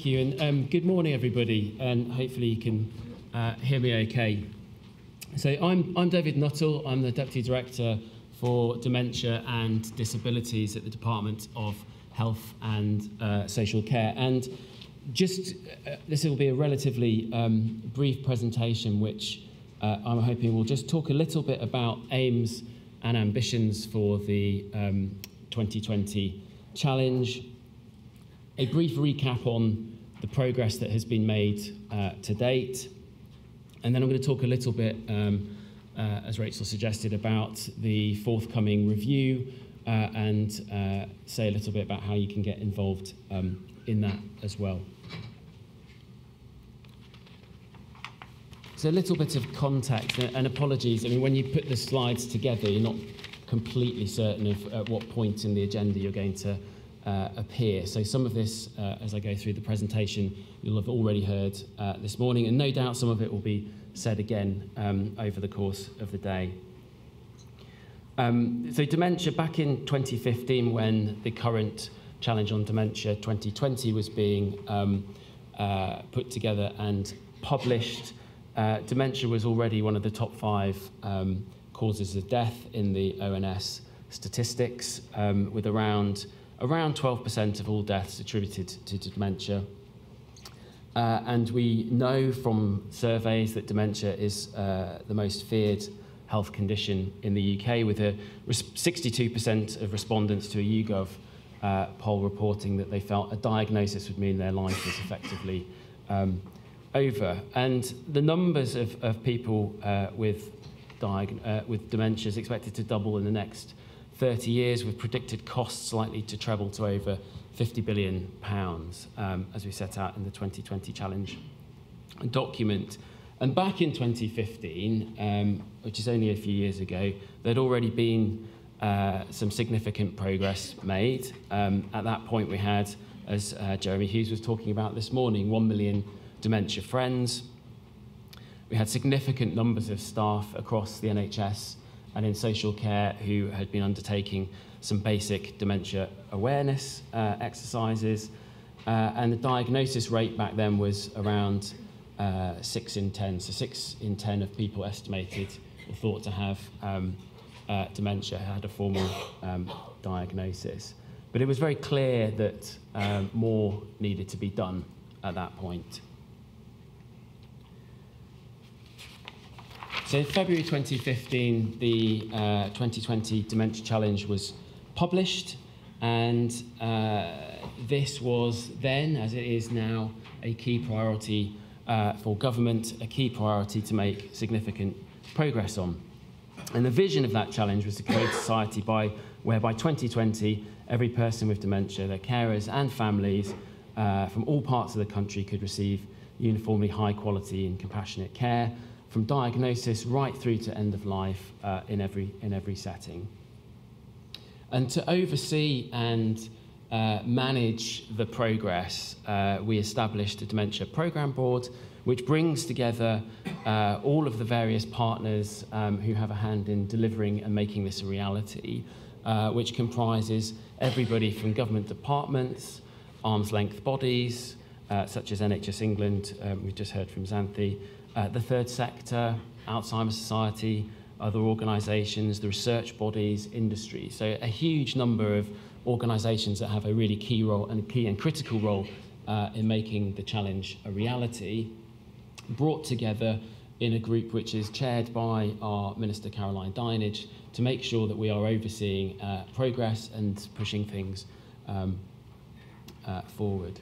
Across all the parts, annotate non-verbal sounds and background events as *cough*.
Thank you, and um, good morning, everybody, and hopefully you can uh, hear me okay. So, I'm, I'm David Nuttall, I'm the Deputy Director for Dementia and Disabilities at the Department of Health and uh, Social Care. And just uh, this will be a relatively um, brief presentation, which uh, I'm hoping will just talk a little bit about aims and ambitions for the um, 2020 challenge, a brief recap on the progress that has been made uh, to date, and then I'm going to talk a little bit, um, uh, as Rachel suggested, about the forthcoming review uh, and uh, say a little bit about how you can get involved um, in that as well. So a little bit of context and apologies. I mean, when you put the slides together, you're not completely certain of at what point in the agenda you're going to uh, appear. So some of this, uh, as I go through the presentation, you'll have already heard uh, this morning, and no doubt some of it will be said again um, over the course of the day. Um, so dementia, back in 2015, when the current challenge on dementia 2020 was being um, uh, put together and published, uh, dementia was already one of the top five um, causes of death in the ONS statistics, um, with around around 12% of all deaths attributed to, to dementia. Uh, and we know from surveys that dementia is uh, the most feared health condition in the UK, with a 62% of respondents to a YouGov uh, poll reporting that they felt a diagnosis would mean their life was effectively um, over. And the numbers of, of people uh, with, uh, with dementia is expected to double in the next 30 years, with predicted costs likely to treble to over 50 billion pounds, um, as we set out in the 2020 challenge document. And back in 2015, um, which is only a few years ago, there'd already been uh, some significant progress made. Um, at that point, we had, as uh, Jeremy Hughes was talking about this morning, 1 million dementia friends. We had significant numbers of staff across the NHS and in social care who had been undertaking some basic dementia awareness uh, exercises. Uh, and the diagnosis rate back then was around uh, 6 in 10. So 6 in 10 of people estimated or thought to have um, uh, dementia had a formal um, diagnosis. But it was very clear that um, more needed to be done at that point. So in February 2015, the uh, 2020 Dementia Challenge was published, and uh, this was then, as it is now, a key priority uh, for government, a key priority to make significant progress on. And the vision of that challenge was to create a society by, where by 2020, every person with dementia, their carers and families uh, from all parts of the country could receive uniformly high quality and compassionate care from diagnosis right through to end of life uh, in, every, in every setting. And to oversee and uh, manage the progress, uh, we established a Dementia Programme Board, which brings together uh, all of the various partners um, who have a hand in delivering and making this a reality, uh, which comprises everybody from government departments, arm's length bodies, uh, such as NHS England, um, we just heard from Xanthi, uh, the third sector, Alzheimer's Society, other organisations, the research bodies, industry. So a huge number of organisations that have a really key role and key and critical role uh, in making the challenge a reality, brought together in a group which is chaired by our Minister Caroline Dinenage to make sure that we are overseeing uh, progress and pushing things um, uh, forward.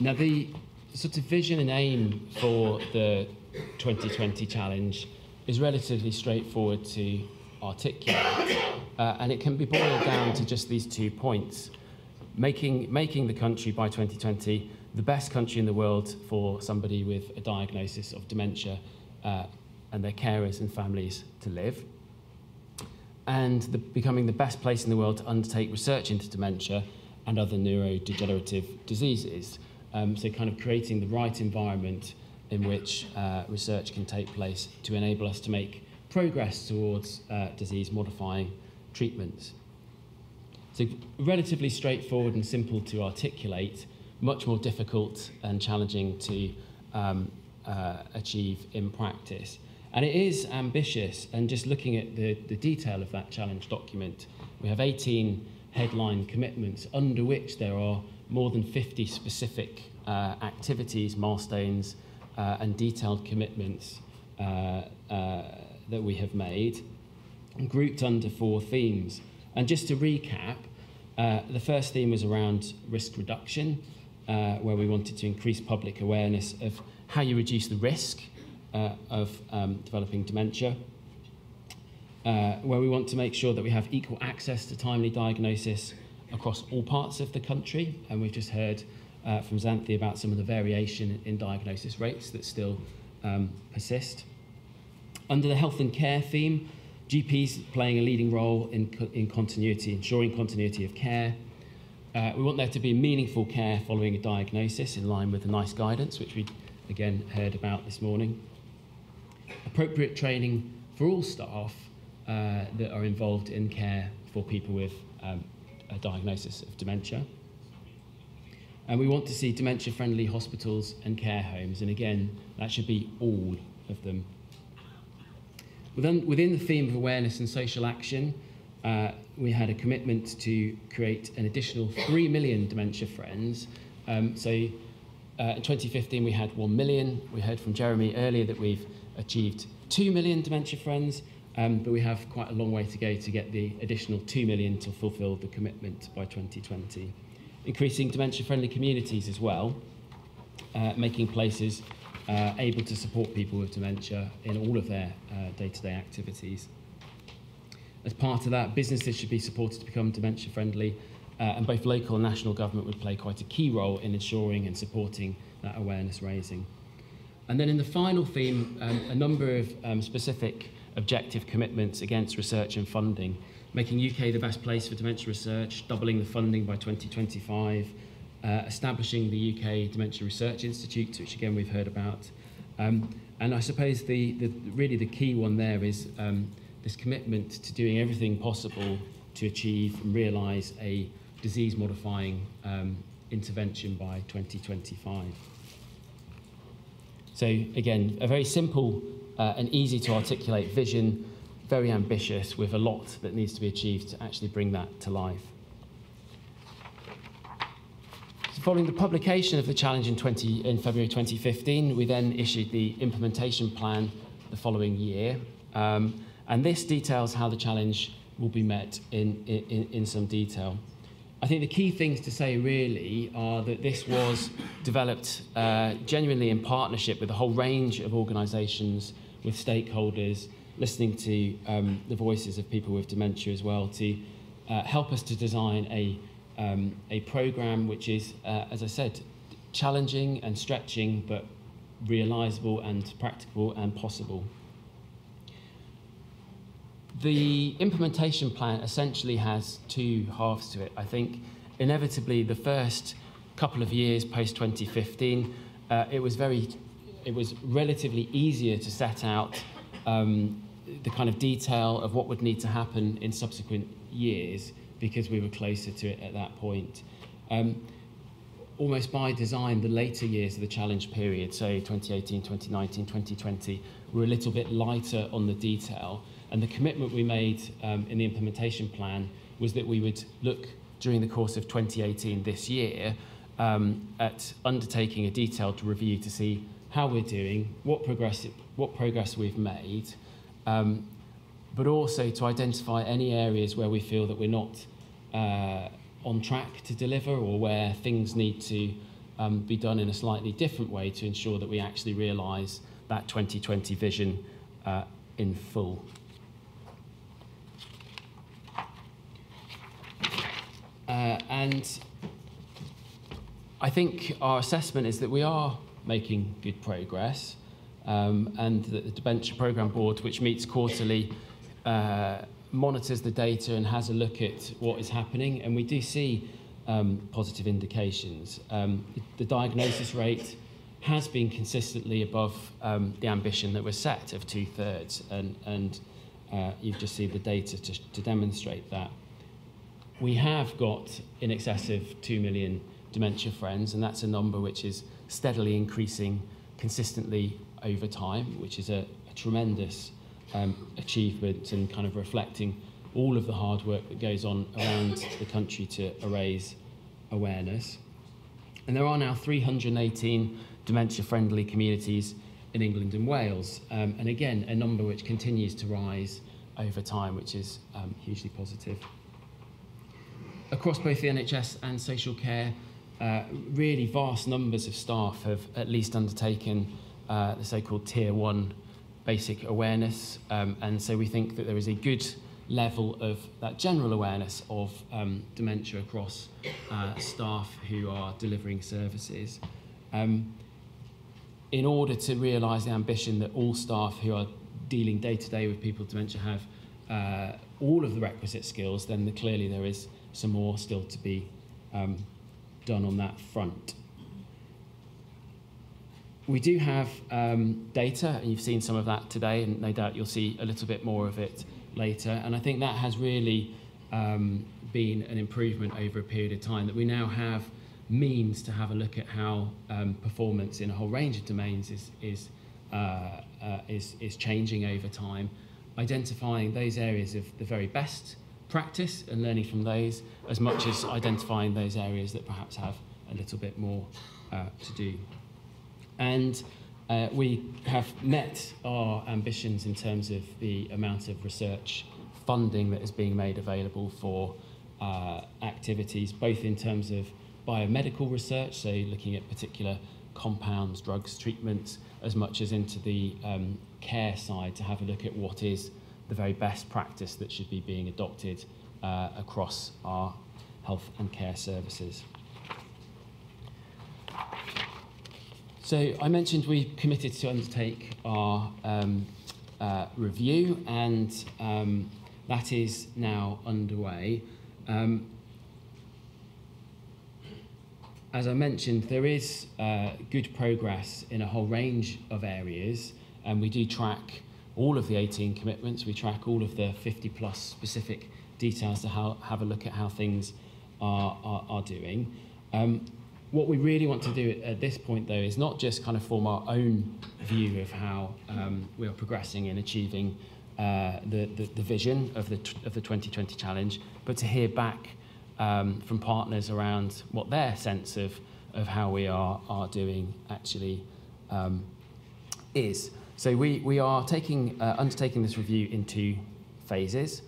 Now, the sort of vision and aim for the 2020 challenge is relatively straightforward to articulate, uh, and it can be boiled down to just these two points. Making, making the country by 2020 the best country in the world for somebody with a diagnosis of dementia uh, and their carers and families to live, and the, becoming the best place in the world to undertake research into dementia and other neurodegenerative diseases. Um, so kind of creating the right environment in which uh, research can take place to enable us to make progress towards uh, disease modifying treatments. So, relatively straightforward and simple to articulate, much more difficult and challenging to um, uh, achieve in practice. And it is ambitious, and just looking at the, the detail of that challenge document, we have 18 headline commitments under which there are more than 50 specific uh, activities, milestones, uh, and detailed commitments uh, uh, that we have made, grouped under four themes. And just to recap, uh, the first theme was around risk reduction, uh, where we wanted to increase public awareness of how you reduce the risk of um, developing dementia, where we want to make sure that we have equal access to timely diagnosis across all parts of the country. And we've just heard uh, from Xanthi about some of the variation in diagnosis rates that still um, persist. Under the health and care theme, GPs playing a leading role in, co in continuity, ensuring continuity of care. Uh, we want there to be meaningful care following a diagnosis in line with the NICE guidance, which we again heard about this morning. Appropriate training for all staff uh, that are involved in care for people with um, a diagnosis of dementia. And we want to see dementia friendly hospitals and care homes, and again, that should be all of them. Within, within the theme of awareness and social action, uh, we had a commitment to create an additional 3 million dementia friends. Um, so uh, in 2015, we had 1 million. We heard from Jeremy earlier that we've achieved 2 million dementia friends, um, but we have quite a long way to go to get the additional 2 million to fulfill the commitment by 2020 increasing dementia-friendly communities as well, uh, making places uh, able to support people with dementia in all of their uh, day-to-day -day activities. As part of that, businesses should be supported to become dementia-friendly, uh, and both local and national government would play quite a key role in ensuring and supporting that awareness raising. And then in the final theme, um, a number of um, specific objective commitments against research and funding making UK the best place for dementia research, doubling the funding by 2025, uh, establishing the UK Dementia Research Institute, which again we've heard about. Um, and I suppose the, the, really the key one there is um, this commitment to doing everything possible to achieve and realise a disease modifying um, intervention by 2025. So again, a very simple uh, and easy to articulate vision very ambitious with a lot that needs to be achieved to actually bring that to life. So following the publication of the challenge in, 20, in February 2015, we then issued the implementation plan the following year. Um, and this details how the challenge will be met in, in, in some detail. I think the key things to say really are that this was developed uh, genuinely in partnership with a whole range of organisations, with stakeholders, listening to um, the voices of people with dementia as well to uh, help us to design a, um, a program which is, uh, as I said, challenging and stretching, but realizable and practicable and possible. The implementation plan essentially has two halves to it. I think inevitably the first couple of years post 2015, uh, it was very, it was relatively easier to set out um, the kind of detail of what would need to happen in subsequent years because we were closer to it at that point. Um, almost by design, the later years of the challenge period, so 2018, 2019, 2020, were a little bit lighter on the detail. And the commitment we made um, in the implementation plan was that we would look during the course of 2018 this year um, at undertaking a detailed review to see how we're doing, what progress, what progress we've made, um, but also to identify any areas where we feel that we're not uh, on track to deliver or where things need to um, be done in a slightly different way to ensure that we actually realise that 2020 vision uh, in full. Uh, and I think our assessment is that we are making good progress um, and the, the Dementia Programme Board, which meets quarterly, uh, monitors the data and has a look at what is happening. And we do see um, positive indications. Um, the, the diagnosis rate has been consistently above um, the ambition that was set of two thirds, and, and uh, you've just seen the data to, to demonstrate that. We have got in excess of 2 million dementia friends, and that's a number which is steadily increasing consistently over time, which is a, a tremendous um, achievement and kind of reflecting all of the hard work that goes on around *coughs* the country to raise awareness. And there are now 318 dementia friendly communities in England and Wales. Um, and again, a number which continues to rise over time, which is um, hugely positive. Across both the NHS and social care, uh, really vast numbers of staff have at least undertaken uh, the so called Tier 1 basic awareness. Um, and so we think that there is a good level of that general awareness of um, dementia across uh, staff who are delivering services. Um, in order to realise the ambition that all staff who are dealing day to day with people with dementia have uh, all of the requisite skills, then the, clearly there is some more still to be um, done on that front. We do have um, data, and you've seen some of that today, and no doubt you'll see a little bit more of it later. And I think that has really um, been an improvement over a period of time that we now have means to have a look at how um, performance in a whole range of domains is, is, uh, uh, is, is changing over time, identifying those areas of the very best practice and learning from those, as much as identifying those areas that perhaps have a little bit more uh, to do. And uh, we have met our ambitions in terms of the amount of research funding that is being made available for uh, activities, both in terms of biomedical research, so looking at particular compounds, drugs, treatments, as much as into the um, care side to have a look at what is the very best practice that should be being adopted uh, across our health and care services. So I mentioned we committed to undertake our um, uh, review, and um, that is now underway. Um, as I mentioned, there is uh, good progress in a whole range of areas, and we do track all of the 18 commitments. We track all of the 50 plus specific details to how, have a look at how things are, are, are doing. Um, what we really want to do at this point, though, is not just kind of form our own view of how um, we are progressing in achieving uh, the, the, the vision of the, of the 2020 challenge, but to hear back um, from partners around what their sense of, of how we are, are doing actually um, is. So we, we are taking, uh, undertaking this review in two phases.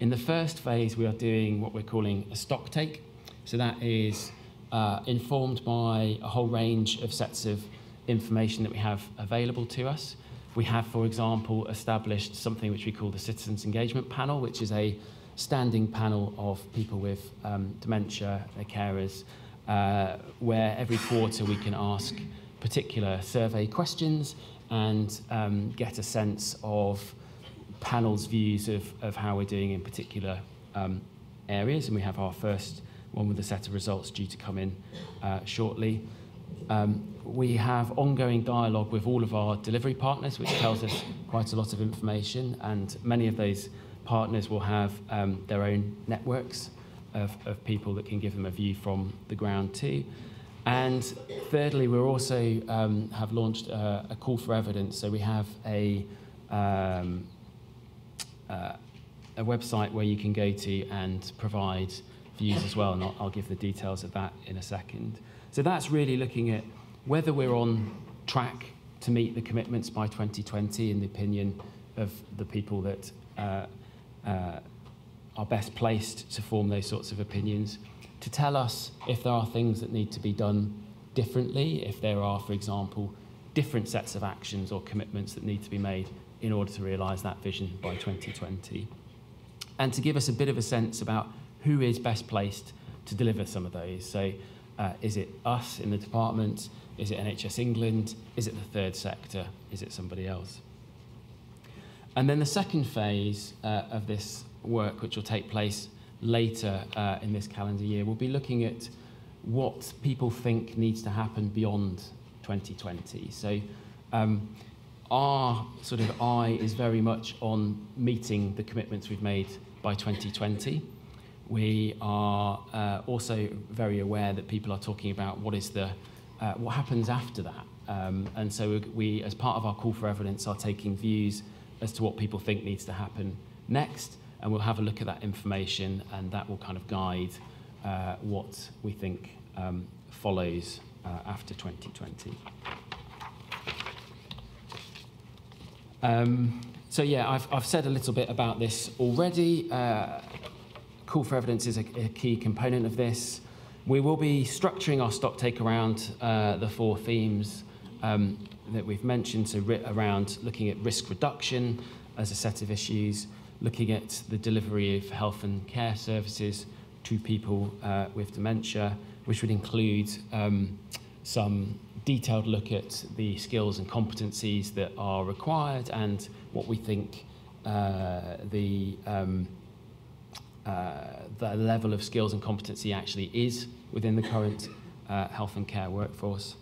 In the first phase, we are doing what we're calling a stock take. So that is uh, informed by a whole range of sets of information that we have available to us. We have, for example, established something which we call the Citizens Engagement Panel, which is a standing panel of people with um, dementia, their carers, uh, where every quarter we can ask particular survey questions and um, get a sense of panel's views of, of how we're doing in particular um, areas. And we have our first one with a set of results due to come in uh, shortly. Um, we have ongoing dialogue with all of our delivery partners, which tells us quite a lot of information, and many of those partners will have um, their own networks of, of people that can give them a view from the ground too. And thirdly, we also um, have launched a, a, call for evidence. So we have a, um, uh, a website where you can go to and provide views as well, and I'll, I'll give the details of that in a second. So that's really looking at whether we're on track to meet the commitments by 2020 in the opinion of the people that uh, uh, are best placed to form those sorts of opinions, to tell us if there are things that need to be done differently, if there are, for example, different sets of actions or commitments that need to be made in order to realise that vision by 2020. And to give us a bit of a sense about who is best placed to deliver some of those. So, uh, is it us in the department? Is it NHS England? Is it the third sector? Is it somebody else? And then the second phase uh, of this work, which will take place later uh, in this calendar year, we'll be looking at what people think needs to happen beyond 2020. So um, our sort of eye is very much on meeting the commitments we've made by 2020. We are uh, also very aware that people are talking about what is the uh, what happens after that. Um, and so we, as part of our call for evidence, are taking views as to what people think needs to happen next, and we'll have a look at that information, and that will kind of guide uh, what we think um, follows uh, after 2020. Um, so yeah, I've, I've said a little bit about this already. Uh, call for evidence is a, a key component of this. We will be structuring our stock take around uh, the four themes um, that we've mentioned, so around looking at risk reduction as a set of issues, looking at the delivery of health and care services to people uh, with dementia, which would include um, some detailed look at the skills and competencies that are required and what we think uh, the, um, uh, the level of skills and competency actually is within the current uh, health and care workforce.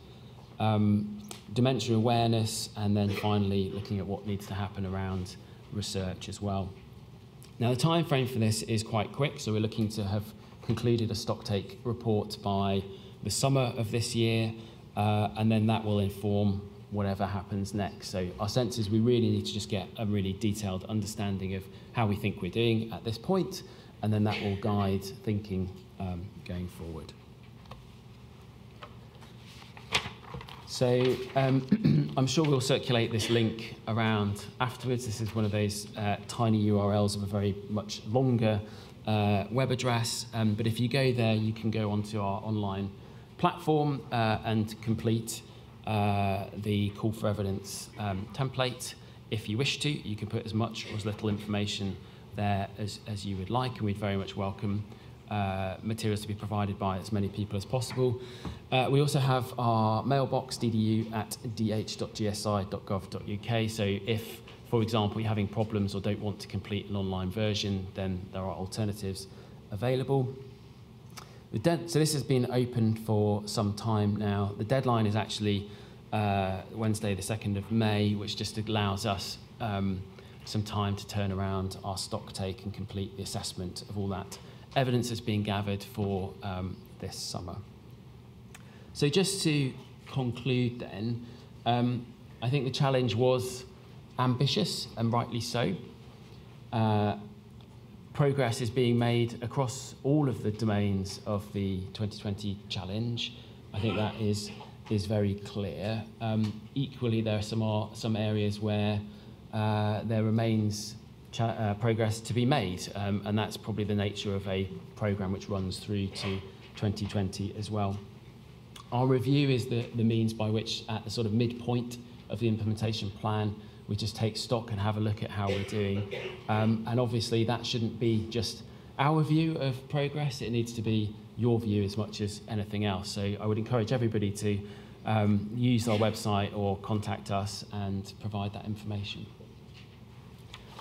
Um, dementia awareness, and then finally looking at what needs to happen around research as well. Now, the time frame for this is quite quick, so we're looking to have concluded a stocktake report by the summer of this year, uh, and then that will inform whatever happens next. So our sense is we really need to just get a really detailed understanding of how we think we're doing at this point, and then that will guide thinking um, going forward. So um, *clears throat* I'm sure we'll circulate this link around afterwards. This is one of those uh, tiny URLs of a very much longer uh, web address. Um, but if you go there, you can go onto our online platform uh, and complete uh, the call for evidence um, template. If you wish to, you can put as much or as little information there as, as you would like, and we'd very much welcome uh, materials to be provided by as many people as possible. Uh, we also have our mailbox, ddu at dh.gsi.gov.uk, so if, for example, you're having problems or don't want to complete an online version, then there are alternatives available so this has been open for some time now. The deadline is actually uh, Wednesday, the 2nd of May, which just allows us um, some time to turn around our stock take and complete the assessment of all that evidence that's being gathered for um, this summer. So just to conclude then, um, I think the challenge was ambitious and rightly so. Uh, progress is being made across all of the domains of the 2020 challenge. I think that is is very clear. Um, equally, there are some are some areas where uh, there remains uh, progress to be made, um, and that's probably the nature of a program which runs through to 2020 as well. Our review is the, the means by which, at the sort of midpoint of the implementation plan, we just take stock and have a look at how we're doing. Um, and obviously, that shouldn't be just our view of progress, it needs to be your view as much as anything else. So I would encourage everybody to um, use our website or contact us and provide that information.